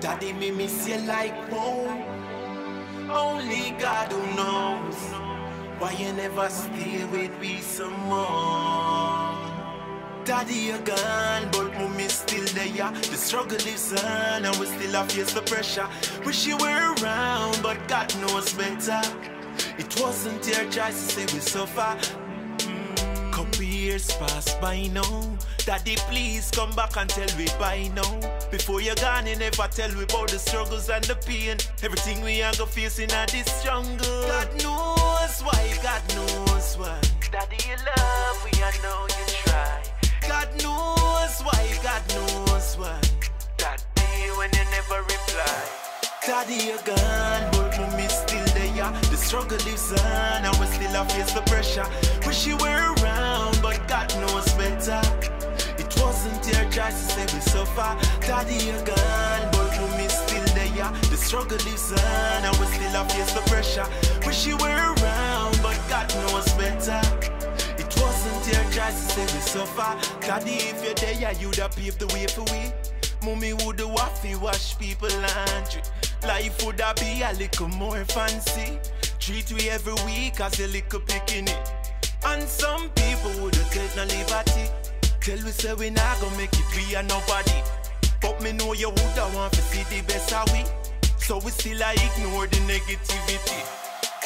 Daddy, me miss you like home. Only God who knows why you never stay with me some more. Daddy, you're gone, but mommy still there. The struggle is on, and we still have face the pressure. Wish you were around, but God knows better. It wasn't your choice to say we suffer. Years pass by now. Daddy, please come back and tell me by now. Before you're gone, you never tell me about the struggles and the pain. Everything we are go facing at this jungle. God knows why, God knows why. Daddy, you love me, I know you try. God knows why, God knows why. Daddy, when you never reply. Daddy, you're gone, but mommy still there. The struggle lives on, and we still have face the pressure. Wish you were around, but God knows better. It wasn't your choice to say we suffer. Daddy, you're gone, but mommy still there. The struggle lives on, and we still have face the pressure. Wish you were around, but God knows better. It wasn't your choice to say we suffer. Daddy, if you're there, you'd have paved the way for we. Mommy would have waffy wash people laundry. Life would have be a little more fancy. Treat we every week as a little picking it. And some people Tell we say we not gonna make it we are nobody. But me know you would have want to see the best of we. So we still a ignore the negativity.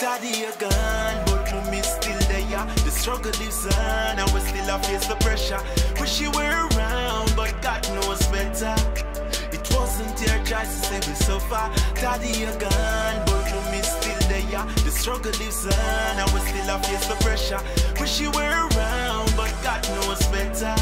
Daddy, you're gone, but mommy still there. The struggle lives on, and we still have face the pressure. Wish you were around, but God knows better. It wasn't your choice to say we suffer. Daddy, you're gone, but mommy still there. The struggle lives on, and we still have face the pressure. Wish you were around, God knows better.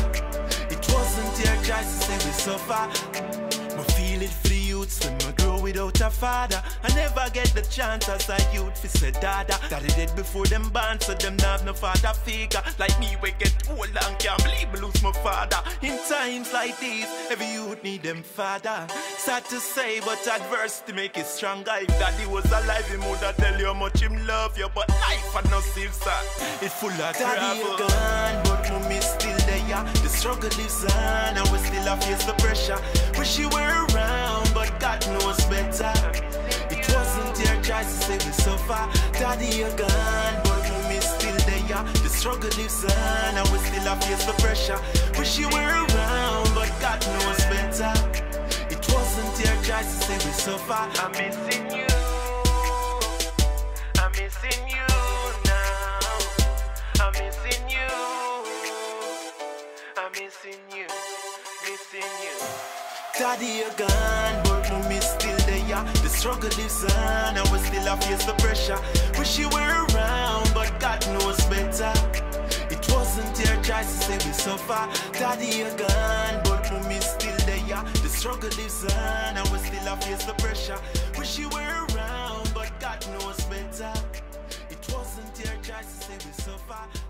It wasn't your choice to say we suffer. I feel it for the youths when I grow without a father. I never get the chance as a youth to say dada. Daddy dead before them born, so them not have no father figure. Like me, we get old and can't believe lose my father. In times like these, every youth need them father. Sad to say, but adversity make it stronger. If daddy was alive, he would have tell you how much him love you. But life and no still sad. It full of Daddy, you gone, but mommy still there. The struggle lives on, and we still have face the pressure. Wish you were say. Daddy, you're gone, but mommy still there. The struggle lives on, and we still have face the pressure. Wish you were around, but God knows better. It wasn't your choice to say we suffer. I'm missing you. I'm missing you now. I'm missing you. I'm missing you, missing you. Daddy, you're gone, but mommy still The struggle lives on, and we still have face the pressure. Wish you were around, but God knows better. It wasn't your choice to say we suffer. Daddy, you're gone, but mommy still there. The struggle lives on, and we still have face the pressure. Wish you were around, but God knows better. It wasn't your choice to say we suffer.